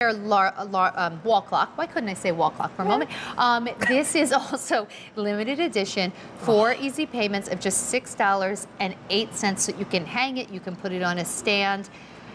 Their lar- um, wall clock. Why couldn't I say wall clock for a moment? Um, this is also limited edition for easy payments of just six dollars and eight cents. So you can hang it, you can put it on a stand.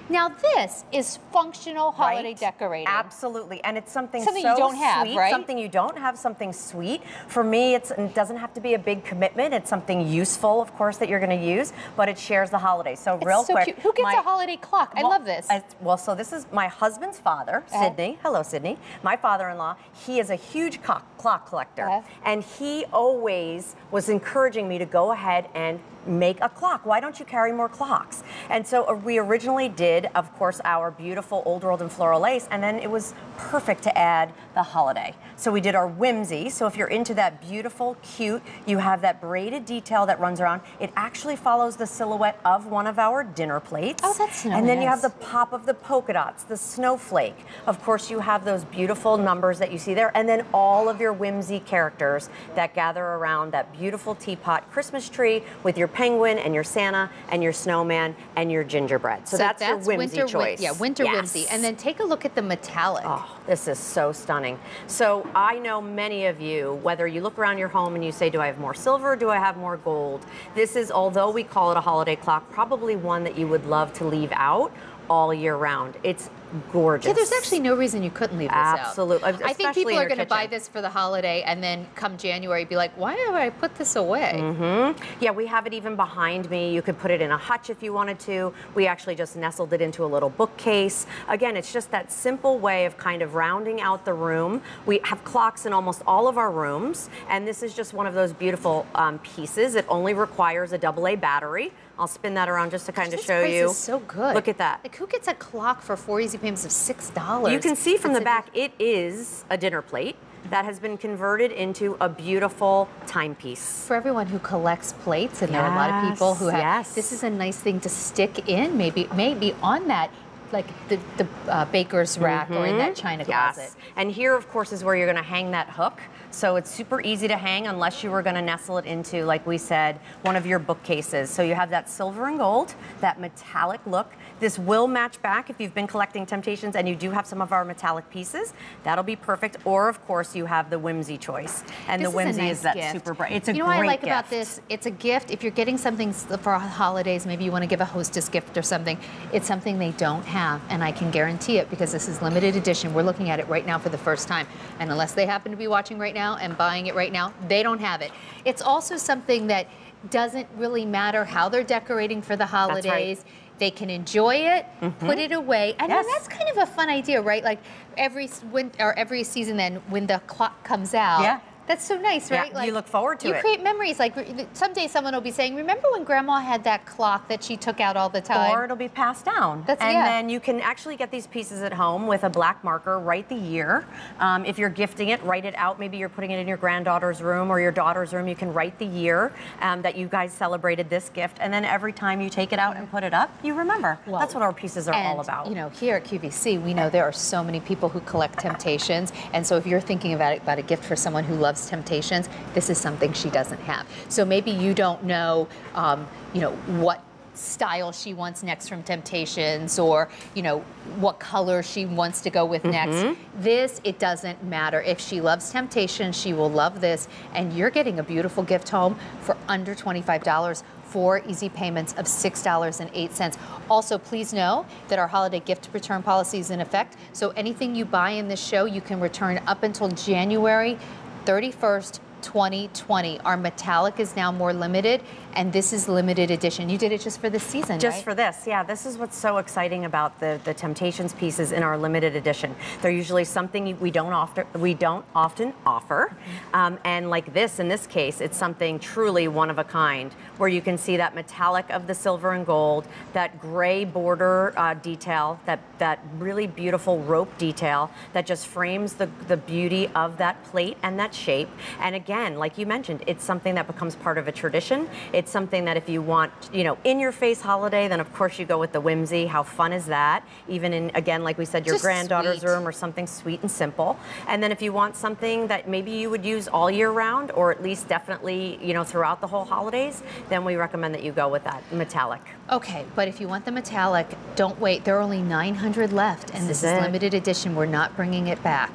Now this is functional holiday Right? decorating. Absolutely, and it's something Something so you don't have, right? Something you don't have, something sweet. For me, it's, it doesn't have to be a big commitment. It's something useful, of course, that you're going to use, but it shares the holiday. So It's real so quick, cute. Who gets my- a holiday clock? I well, love this. I- well, so this is my husband's father, Uh-huh. Sydney. Hello, Sydney. My father-in-law. He is a huge clock, clock collector, Uh-huh. and he always was encouraging me to go ahead and make a clock. Why don't you carry more clocks? And so uh, we originally did, of course, our beautiful old world and floral lace, and then it was perfect to add the holiday. So we did our whimsy. So if you're into that beautiful, cute, you have that braided detail that runs around. It actually follows the silhouette of one of our dinner plates. Oh, that's nice. And then you have the pop of the polka dots, the snowflake. Of course, you have those beautiful numbers that you see there, and then all of your whimsy characters that gather around that beautiful teapot Christmas tree with your penguin and your Santa and your snowman and your gingerbread. So, that's, your whimsy winter, choice. Yeah, winter Yes. whimsy. And then take a look at the metallic. Oh, this is so stunning. So I know many of you, whether you look around your home and you say, do I have more silver? Do I have more gold? This is, although we call it a holiday clock, probably one that you would love to leave out all year round. It's gorgeous. Yeah, there's actually no reason you couldn't leave this Absolute- out. I think people are going to buy this for the holiday and then come January be like, why have I put this away? Mm-hmm. Yeah, we have it even behind me. You could put it in a hutch if you wanted to. We actually just nestled it into a little bookcase. Again, it's just that simple way of kind of rounding out the room. We have clocks in almost all of our rooms, and this is just one of those beautiful um, pieces. It only requires a double A battery. I'll spin that around just to kind of show you. is so good. Look at that. Like, who gets a clock for four easy payments of six dollars? You can see from the back, it is a dinner plate that has been converted into a beautiful timepiece. For everyone who collects plates, and there are a lot of people who Yes, have. yes. This is a nice thing to stick in, maybe, maybe on that, like the the uh, baker's rack or in that china closet. And here, of course, is where you're going to hang that hook. So it's super easy to hang unless you were going to nestle it into, like we said, one of your bookcases. So you have that silver and gold, that metallic look. This will match back if you've been collecting Temp-tations and you do have some of our metallic pieces. That'll be perfect. Or, of course, you have the whimsy choice. And This the whimsy is, nice is that gift. super bright. It's a you know what I like about this? It's a gift. If you're getting something for holidays, maybe you want to give a hostess gift or something. It's something they don't have, and I can guarantee it because this is limited edition. We're looking at it right now for the first time, and unless they happen to be watching right now and buying it right now, they don't have it. It's also something that doesn't really matter how they're decorating for the. Holidays. They can enjoy it, mm-hmm. put it away, and Yes. that's kind of a fun idea, right? Like every s- win- or every season, then when the clock comes out, Yeah. That's so nice, Yeah, right? you look forward to you it. You create memories. Like someday, someone will be saying, "Remember when Grandma had that clock that she took out all the time?" Or it'll be passed down. That's- and yeah. then you can actually get these pieces at home with a black marker, write the year. Um, if you're gifting it, write it out. Maybe you're putting it in your granddaughter's room or your daughter's room. You can write the year um, that you guys celebrated this gift. And then every time you take it out and put it up, you remember. Well, That's what our pieces are all about. You know, here at QVC, we know there are so many people who collect Temp-tations, and so if you're thinking about about a gift for someone who loves Temp-tations, this is something she doesn't have. So maybe you don't know, um, you know, what style she wants next from Temp-tations or you know what color she wants to go with Mm-hmm. next this it doesn't matter if she loves Temp-tations she will love this and you're getting a beautiful gift home for under $25 four easy payments of $6.08. Also, please know that our holiday gift return policy is in effect. So anything you buy in this show, you can return up until January 31st. 2020. Our metallic is now more limited, and this is limited edition. You did it just for this season, Just right? for this, yeah. This is what's so exciting about the, the Temp-tations pieces in our limited edition. They're usually something we don't often we don't often offer, um, and like this in this case, it's something truly one of a kind, where you can see that metallic of the silver and gold, that gray border uh, detail, that that really beautiful rope detail that just frames the the beauty of that plate and that shape. And again again, like you mentioned, it's something that becomes part of a tradition. It's something that if you want, you know, in your face holiday, then of course you go with the whimsy. How fun is that? Even in, again, like we said, your Just granddaughter's sweet. room or something sweet and simple. And then if you want something that maybe you would use all year round or at least definitely, you know, throughout the whole holidays, then we recommend that you go with that metallic. Okay, but if you want the metallic, don't wait. There are only 900 left, and This this, is is limited edition. We're not bringing it back.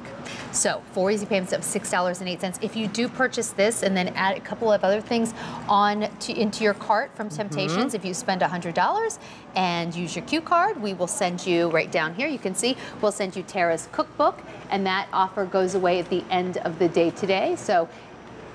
So, four easy payments of $6.08. If you do purchase this and then add a couple of other things on to, into your cart from mm-hmm. Temp-tations, if you spend $100 and use your Q card, we will send you right down here. You can see we'll send you Tara's cookbook, and that offer goes away at the end of the day today. So,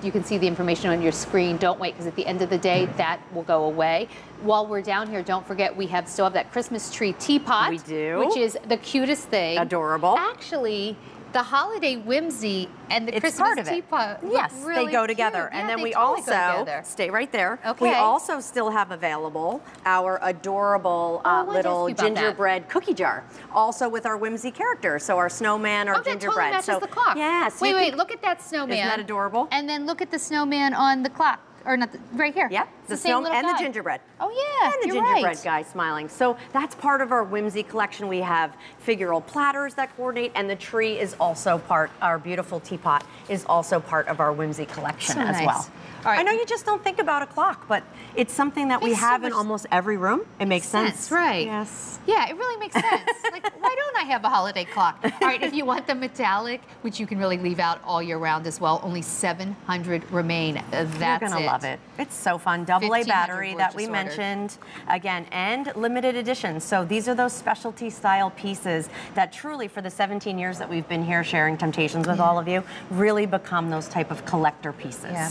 you can see the information on your screen. Don't wait because at the end of the day, mm-hmm. that will go away. While we're down here, don't forget we have still have that Christmas tree teapot. We do. Which is the cutest thing. Adorable. Actually, the holiday whimsy and the It's Christmas part of it. teapot. Yes, really they go cute. together. Yeah, and then they we totally also stay right there. Okay. We also still have available our adorable Oh, uh, to little about that. gingerbread cookie jar. Also with our whimsy character, so our snowman, our Oh, that totally gingerbread. matches so the clock. Yes. Wait, wait. Look at that snowman. Isn't that adorable? And then look at the snowman on the clock, or not the, right here. Yep, the, snow and the gingerbread. Oh yeah, and the gingerbread right. guy smiling. So that's part of our whimsy collection. We have figural platters that coordinate, and the tree is also part. Our beautiful teapot is also part of our whimsy collection So as nice. well. All right. I know you just don't think about a clock, but it's something that we Makes so have in almost every room. It makes sense, right? Yes. Yeah, it really makes sense. like, why don't I have a holiday clock? All right, if you want the metallic, which you can really leave out all year round as well, only 700 remain. That's You're gonna it. love it. It's so fun. Double A battery that we mentioned again, and limited edition. So these are those specialty style pieces that truly, for the 17 years that we've been here sharing Temp-tations with all of you, really become those type of collector pieces. Yeah.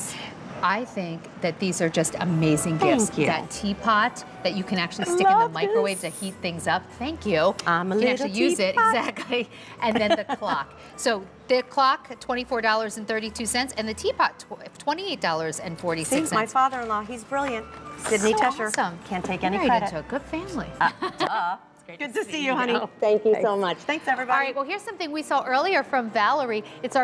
I think that these are just amazing Thank gifts. you. That teapot that you can actually stick in the microwave this. to heat things up. Thank you. I'm a you can little actually use it exactly. And then the clock. So the clock, twenty-four dollars and thirty-two cents, and the teapot, twenty-eight dollars and See, forty-six my father-in-law, he's brilliant. Sydney so Tesher. Awesome. Can't take You're any married credit. into a good family. Uh, duh. great Good to to see see you. you, honey. Thank you so much. Thanks, everybody. All right. Well, here's something we saw earlier from Valerie. It's our